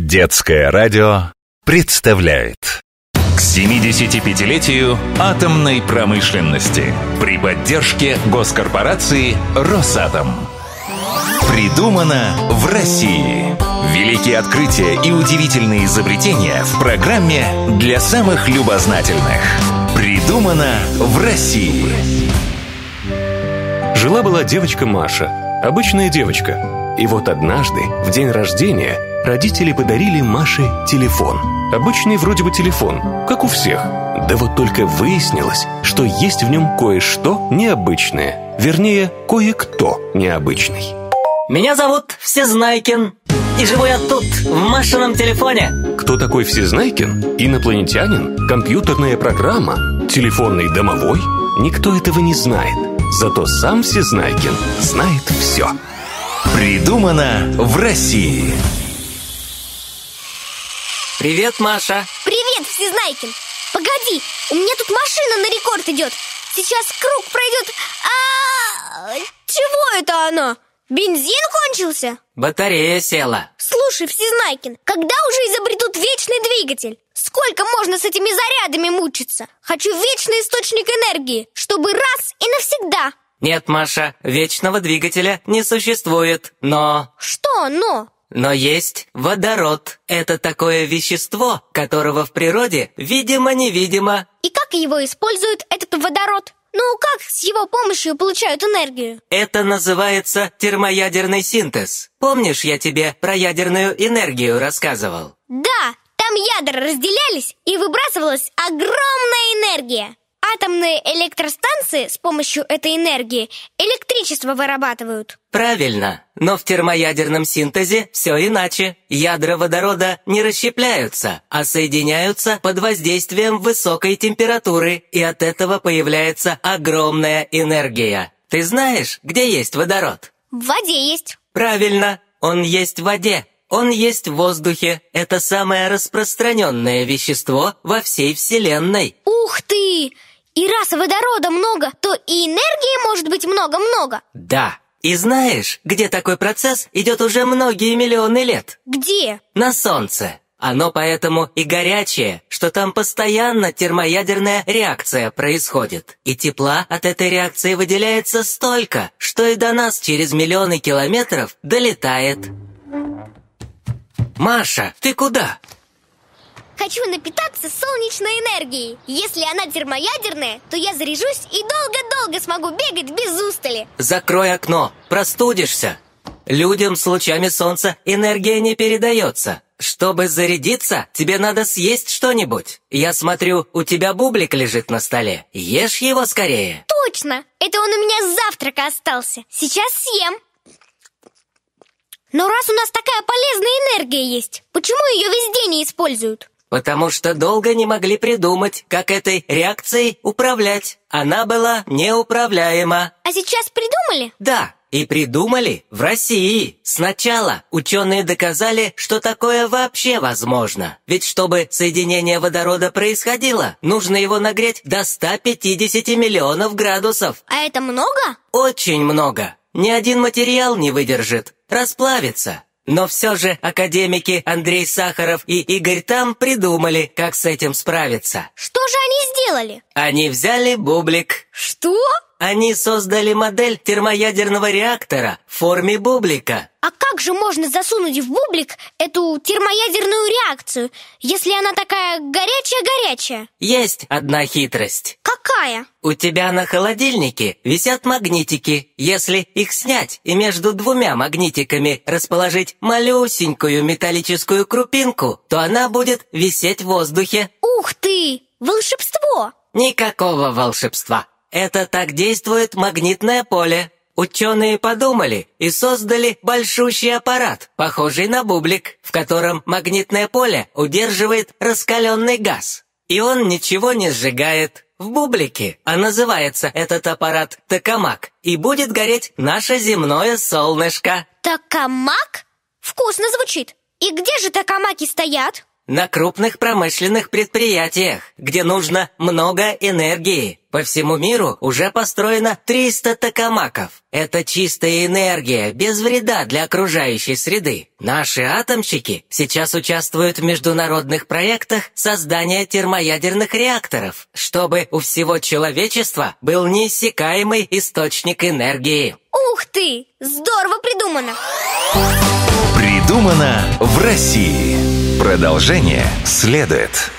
Детское радио представляет. К 75-летию атомной промышленности. При поддержке госкорпорации «Росатом» Придумано в России. Великие открытия и удивительные изобретения в программе для самых любознательных. Придумано в России. Жила-была девочка Маша, обычная девочка. И вот однажды, в день рождения, родители подарили Маше телефон. Обычный вроде бы телефон, как у всех. Да вот только выяснилось, что есть в нем кое-что необычное. Вернее, кое-кто необычный. Меня зовут Всезнайкин И живу я тут, в Машином телефоне Кто такой Всезнайкин? Инопланетянин? Компьютерная программа? Телефонный домовой? Никто этого не знает. Зато сам Всезнайкин знает все. Придумано в России Привет, Маша Привет, Всезнайкин! Погоди, у меня тут машина на рекорд идет Сейчас круг пройдет А чего это оно? Бензин кончился? Батарея села Слушай, Всезнайкин, когда уже изобретут вечный двигатель? Сколько можно с этими зарядами мучиться? Хочу вечный источник энергии, чтобы раз и навсегда Нет, Маша, вечного двигателя не существует Но... Что «но»? Но есть водород Это такое вещество, которого в природе видимо-невидимо И как его используют, этот водород? Ну, как с его помощью получают энергию? Это называется термоядерный синтез Помнишь, я тебе про ядерную энергию рассказывал? Да, там ядра разделялись и выбрасывалась огромная энергия Атомные электростанции с помощью этой энергии электричество вырабатывают Правильно, но в термоядерном синтезе все иначе. Ядра водорода не расщепляются, а соединяются под воздействием высокой температуры, и от этого появляется огромная энергия. Ты знаешь, где есть водород? В воде есть Правильно, он есть в воде. Он есть в воздухе. Это самое распространенное вещество во всей Вселенной. Ух ты! И раз водорода много, то и энергии может быть много-много Да. И знаешь, где такой процесс идет уже многие миллионы лет? Где? На Солнце. Оно поэтому и горячее, что там постоянно термоядерная реакция происходит. И тепла от этой реакции выделяется столько, что и до нас через миллионы километров долетает. Маша, ты куда? Хочу напитаться солнечной энергией Если она термоядерная, то я заряжусь и долго-долго смогу бегать без устали Закрой окно, простудишься. Людям с лучами солнца энергия не передается. Чтобы зарядиться, тебе надо съесть что-нибудь. Я смотрю, у тебя бублик лежит на столе. Ешь его скорее. Точно! Это он у меня с завтрака остался Сейчас съем Но раз у нас такая полезная энергия есть Почему ее везде не используют? Потому что долго не могли придумать, как этой реакцией управлять. Она была неуправляема. А сейчас придумали? Да, и придумали в России. Сначала ученые доказали, что такое вообще возможно. Ведь чтобы соединение водорода происходило, нужно его нагреть до 150 миллионов градусов. А это много? Очень много. Ни один материал не выдержит. Расплавится. Но все же академики Андрей Сахаров и Игорь Там придумали, как с этим справиться. Что же они сделали? Они взяли бублик. Что? Они создали модель термоядерного реактора в форме бублика. А как же можно засунуть в бублик эту термоядерную реакцию, если она такая горячая-горячая? Есть одна хитрость. Какая? У тебя на холодильнике висят магнитики. Если их снять и между двумя магнитиками расположить малюсенькую металлическую крупинку, то она будет висеть в воздухе. Ух ты! Волшебство! Никакого волшебства. Это так действует магнитное поле. Ученые подумали и создали большущий аппарат, похожий на бублик, в котором магнитное поле удерживает раскаленный газ. И он ничего не сжигает. В бублике, а называется этот аппарат токамак, и будет гореть наше земное солнышко. Токамак? Вкусно звучит. И где же токамаки стоят? На крупных промышленных предприятиях, где нужно много энергии. По всему миру уже построено 300 токамаков. Это чистая энергия, без вреда для окружающей среды. Наши атомщики сейчас участвуют в международных проектах создания термоядерных реакторов, чтобы у всего человечества был неиссякаемый источник энергии. Ух ты! Здорово придумано! Придумано в России. Продолжение следует.